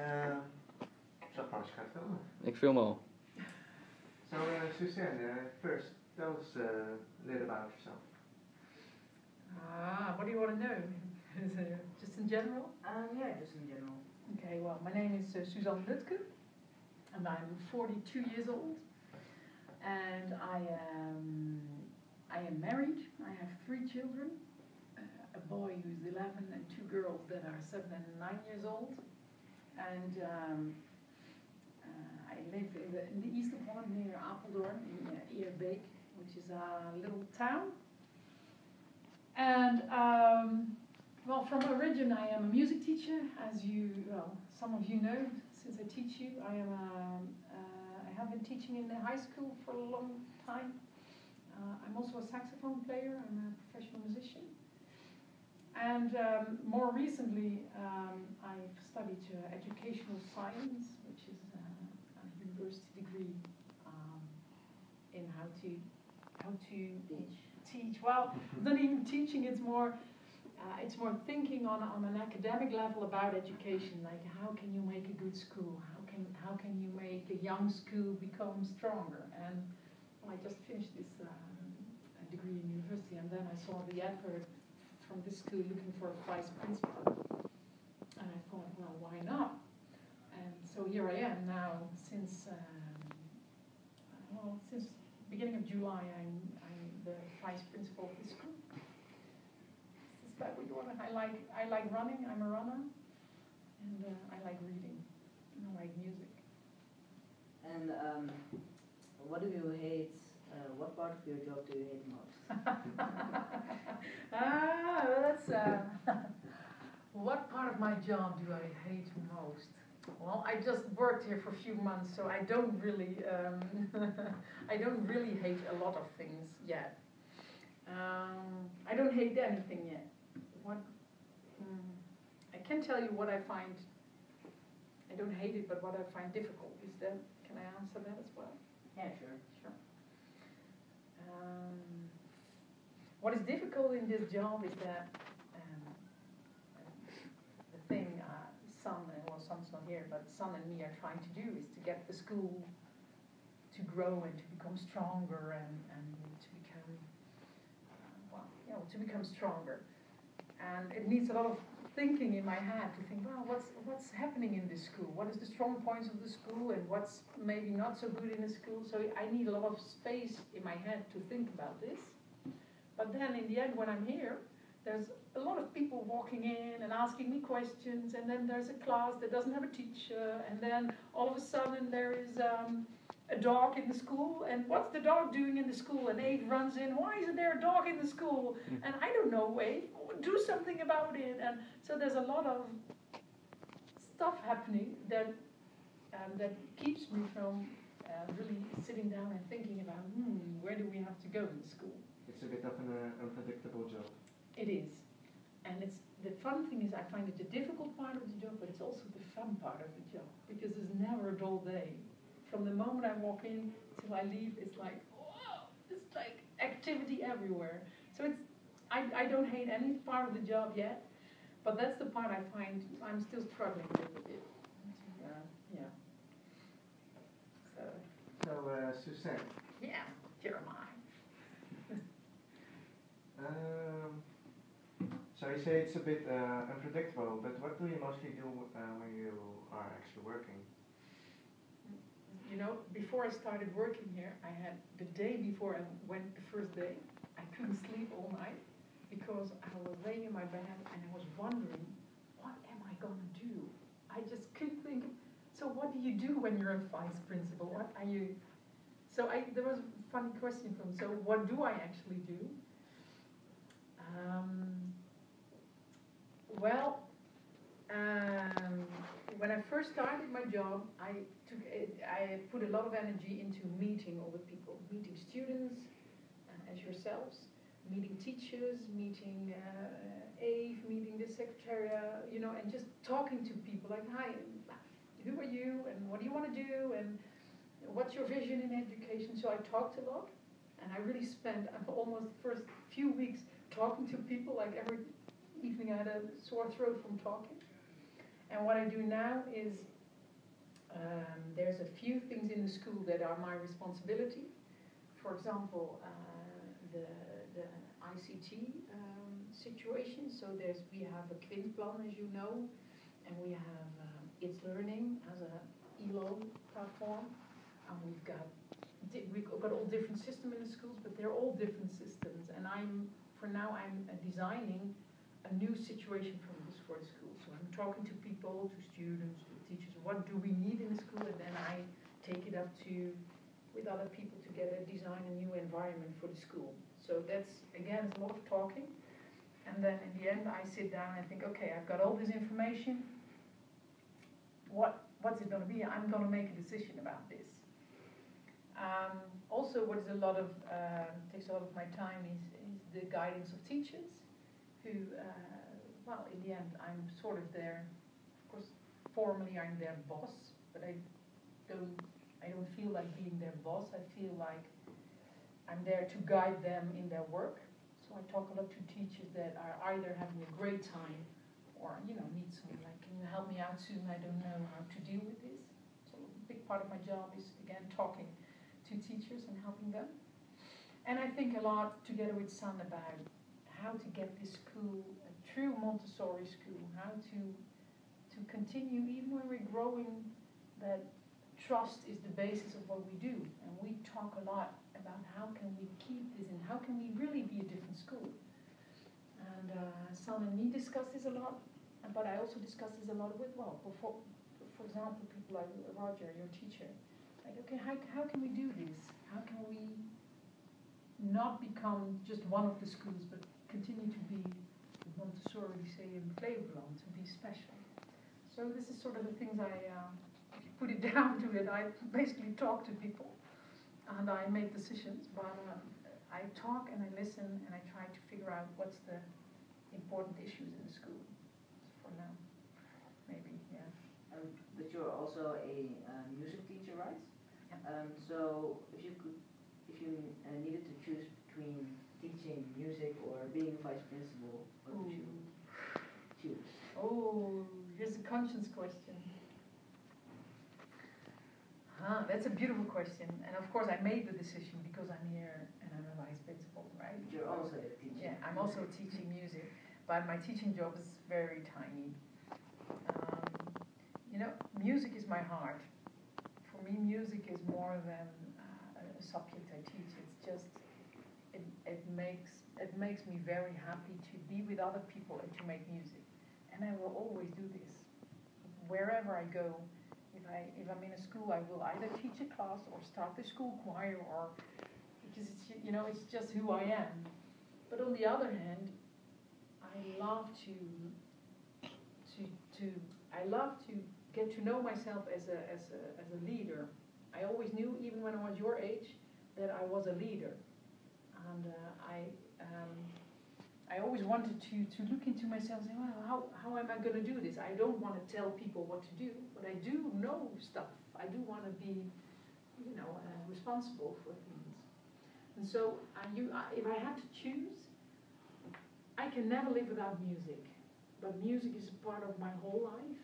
Uh, zal Paulus gaan filmen. Ik film al. So, uh, Suzan, uh, first, tell us uh, a little about yourself. Ah, what do you want to know? Just in general? Um, yeah, just in general. Okay, well, my name is uh, Suzan Lutke, and I'm 42 years old, and I am I am married. I have three children, uh, a boy who's 11 and two girls that are seven and nine years old, and um, uh, I live in the, in the east of Holland near Apeldoorn in uh, Eerbeek, which is a little town. And um, well, from origin, I am a music teacher, as you, well, some of you know, since I teach you. I am, um, uh, I have been teaching in the high school for a long time. Uh, I'm also a saxophone player. I'm a professional musician. And um, more recently, um, I've studied uh, educational science, which is uh, a university degree um, in how to how to Teach. teach. Well, not even teaching. It's more uh, it's more thinking on, on an academic level about education, like how can you make a good school? How can, how can you make a young school become stronger? And well, I just finished this um, degree in university, and then I saw the advert from this school looking for a vice principal. And I thought, well, why not? And so here I am now since, um, well, since beginning of July, I'm, I'm the vice principal of this school Is that what you want. I like I like running. I'm a runner, and uh, I like reading, and I like music. And um, what do you hate? Uh, what part of your job do you hate most? ah, well, that's uh, what part of my job do I hate most? Well, I just worked here for a few months, so I don't really um, I don't really hate a lot of things yet. Um, I don't hate anything yet what mm, I can tell you what I find. I don't hate it, but what I find difficult is that. Can I answer that as well? Yeah, sure. Sure. Um, what is difficult in this job is that um, the thing uh, Son and well, Son's not here, but Son and me are trying to do is to get the school to grow and to become stronger and, and to become uh, well, you know, to become stronger and it needs a lot of thinking in my head to think, well, what's what's happening in this school? What is the strong points of the school, and what's maybe not so good in the school? So I need a lot of space in my head to think about this. But then in the end, when I'm here, there's a lot of people walking in and asking me questions, and then there's a class that doesn't have a teacher, and then all of a sudden there is. Um, a dog in the school, and what's the dog doing in the school? And Abe runs in, why isn't there a dog in the school? Hmm. And I don't know, Abe, do something about it. And so there's a lot of stuff happening that um, that keeps me from uh, really sitting down and thinking about, hmm, where do we have to go in school? It's a bit of an uh, unpredictable job. It is. And it's the fun thing is I find it the difficult part of the job, but it's also the fun part of the job because there's never a dull day. From the moment I walk in till I leave, it's like, whoa, it's like activity everywhere. So it's I, I don't hate any part of the job yet, but that's the part I find I'm still struggling with a bit. Uh, yeah. So. So, uh, Suzan. Yeah, Jeremiah. Um, so you say it's a bit uh, unpredictable, but what do you mostly do uh, when you are actually working? You know, before I started working here, I had the day before I went the first day, I couldn't sleep all night because I was laying in my bed and I was wondering, what am I going to do? I just couldn't think. So what do you do when you're a vice principal? What are you? So I there was a funny question from. So what do I actually do? Um, well, um, when I first started my job, I took I put a lot of energy into meeting all the people, meeting students uh, as yourselves, meeting teachers, meeting uh, AVE, meeting the secretariat, you know, and just talking to people like, hi, who are you and what do you want to do and what's your vision in education? So I talked a lot and I really spent almost the first few weeks talking to people, like every evening I had a sore throat from talking. And what I do now is um, there's a few things in the school that are my responsibility. For example, uh, the, the ICT um, situation. So there's we have a Quintplan, as you know, and we have um, itslearning as a ELO platform, and we've got we've got all different systems in the schools, but they're all different systems. And I'm for now I'm uh, designing a new situation for for the school. So I'm talking to people, to students, to teachers. What do we need in the school? And then I take it up to with other people to get a design a new environment for the school. So that's again a lot of talking. And then in the end I sit down and think, okay, I've got all this information. What what's it gonna be? I'm gonna make a decision about this. Um, also, what is a lot of uh, takes a lot of my time is the guidance of teachers, who, uh, well, in the end, I'm sort of their, of course, formally I'm their boss, but I don't, I don't feel like being their boss. I feel like I'm there to guide them in their work. So I talk a lot to teachers that are either having a great time or, you know, need some, like, can you help me out soon? I don't know how to deal with this. So a big part of my job is, again, talking to teachers and helping them. And I think a lot together with San about how to get this school a true Montessori school, how to to continue even when we're growing that trust is the basis of what we do. And we talk a lot about how can we keep this and how can we really be a different school. And uh, San and me discuss this a lot, but I also discuss this a lot with, well, before, for example, people like Roger, your teacher, like, okay, how, how can we do this? How can we not become just one of the schools, but continue to be Montessori, say, in Flevoland, to be special? So this is sort of the things I uh, put it down to it. I basically talk to people, and I make decisions, but um, I talk and I listen, and I try to figure out what's the important issues in the school for now. Maybe, yeah. Um, but you're also a uh, music teacher, right? Um, so if you could, you uh, needed to choose between teaching music or being vice principal, what would you choose? Oh, here's a conscience question. Huh, that's a beautiful question. And of course, I made the decision because I'm here and I'm a vice principal, right? You're also a teacher. Yeah, I'm also teaching music, but my teaching job is very tiny. Um, you know, music is my heart. For me, music is more than uh, a subject I teach. It's just, it, it makes it makes me very happy to be with other people and to make music. And I will always do this. Wherever I go, if I if I'm in a school, I will either teach a class or start the school choir or because it's you know it's just who I am. But on the other hand, I love to to to I love to get to know myself as a as a as a leader. I always knew, even when I was your age, that I was a leader, and uh, I um, I always wanted to to look into myself and say, well, how how am I going to do this? I don't want to tell people what to do, but I do know stuff. I do want to be, you know, uh, responsible for things. And so, uh, you, uh, if I had to choose, I can never live without music. But music is a part of my whole life.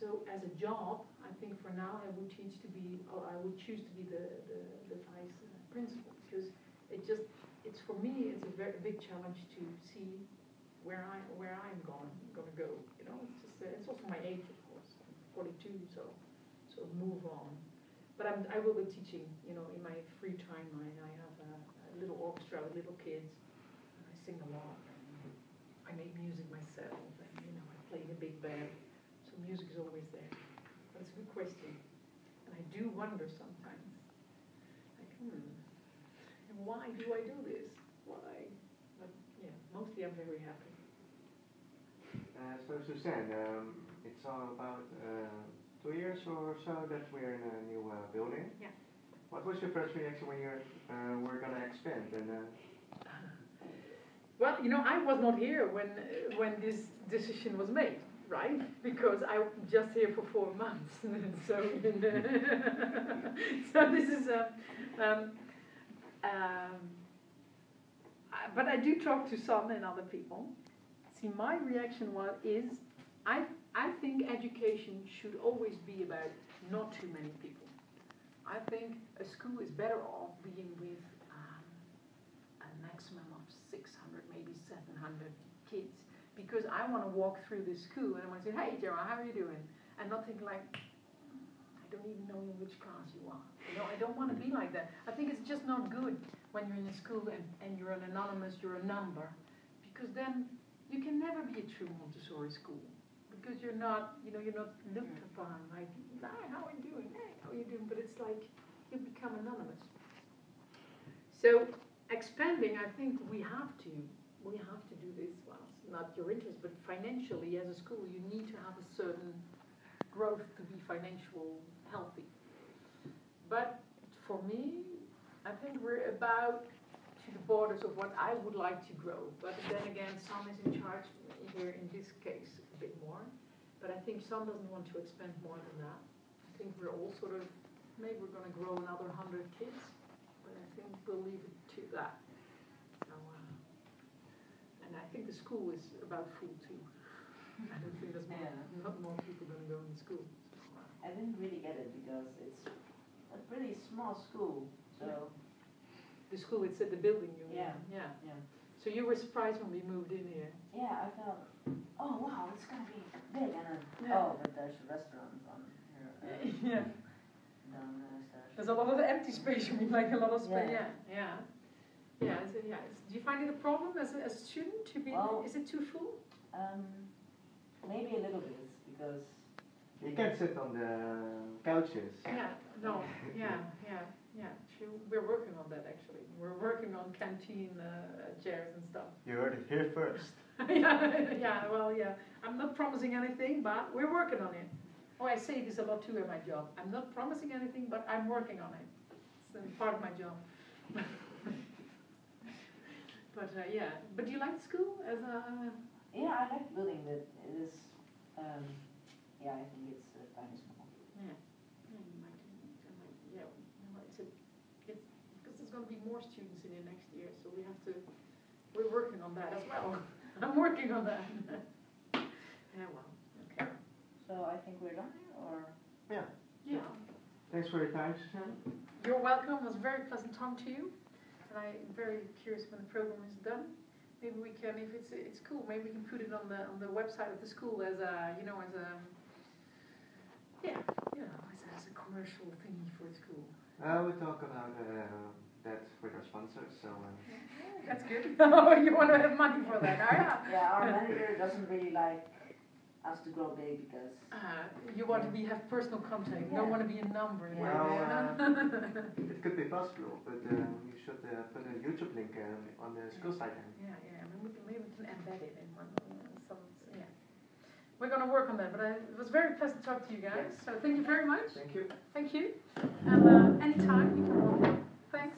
So as a job, I think for now I would teach to be, or I would choose to be the, the, the vice uh, principal because it just, it's for me, it's a very big challenge to see where I where I'm going going to go. You know, it's just uh, it's also my age, of course. I'm 42, so so move on. But I'm, I will be teaching. You know, in my free time, I, I have a, a little orchestra with little kids. I sing a lot. And I make music myself, and you know, I play in a big band. So music is always there. But it's a good question, and I do wonder sometimes, like, hmm, and why do I do this? Why? But yeah, mostly I'm very happy. Uh, so Suzan, um, it's all about uh, two years or so that we're in a new uh, building. Yeah. What was your first reaction when you uh, were going to expand? And uh, Well, you know, I was not here when uh, when this decision was made, right? Because I was just here for four months, so so this is a. Um, um, I- but I do talk to some and other people. See, my reaction was is I I think education education should always be about not too many people. I think a school is better off being with um, a maximum of 600, maybe 700 kids. Because I want to walk through this school and I want to say, hey, Gerard, how are you doing? And not think like, I don't even know in which class you are. You know, I don't want to be like that. I think it's just not good when you're in a school and, and you're an anonymous, you're a number. Because then you can never be a true Montessori school. Because you're not, you know, you're not looked mm. upon like, hi, how are you doing? Hey, how are you doing? But it's like you become anonymous. So expanding, I think we have to, we have to do this. Not your interest, but financially as a school, you need to have a certain growth to be financial healthy. But for me, I think we're about to the borders of what I would like to grow. But then again, Sam is in charge here in this case a bit more. But I think Sam doesn't want to expand more than that. I think we're all sort of, maybe we're going to grow another 100 kids. But I think we'll leave it to that. So, and I think the school is about full too. I don't think there's more, Yeah. not more people going to go in school. I didn't really get it because it's a pretty small school, so, The school, it's at the building you mean? Yeah. Yeah. yeah. So you were surprised when we moved in here? Yeah, I thought, oh wow, it's gonna be big, and then, Yeah. oh, but there's a restaurant on here, Yeah. downstairs. There's a lot of empty space, you mean, like a lot of space, Yeah. yeah, yeah. Yeah, so, yeah, do you find it a problem as a, as a student to be, Well- is it too full? Um, maybe a little bit, because, You can't sit on the couches. Yeah, no, yeah, yeah, yeah, true, we're working on that actually. We're working on canteen, uh, chairs and stuff. You heard it here first. Yeah, yeah, well, yeah, I'm not promising anything, but we're working on it. Oh, I say this a lot too in my job. I'm not promising anything, but I'm working on it. It's part of my job. But, uh, yeah, but do you like school as a, yeah, I like building it, it is, um, yeah, I think it's uh, kind of small. yeah, yeah, you might, you might, yeah, it's a, it's, because there's gonna be more students in the next year, so we have to, we're working on that as well. I'm working on that. Yeah, well, okay. So I think we're done, or? Yeah. Yeah. Thanks for your time, Suzan. You're welcome. It was a very pleasant time to you. And I'm very curious when the program is done. Maybe we can, if it's it's cool, maybe we can put it on the on the website of the school as a you know as a yeah you know as a, as a commercial thingy for the school. Uh, we talk about uh, that with our sponsors, so uh, That's good. oh, you want to have money for that? Oh, yeah. Yeah, our manager doesn't really like us to grow big because, Uh, you want to be have personal contact. You don't want to be a number. Yeah. Well, yeah. it could be possible, but uh, you should uh, put a YouTube link uh, on the school site. then. Yeah, yeah, maybe we can, maybe we can embed it in one, uh, some, yeah. We're gonna work on that, but I, it was very pleasant to talk to you guys, so thank you very much, Thank you. thank you. And, uh, anytime you can. Thanks.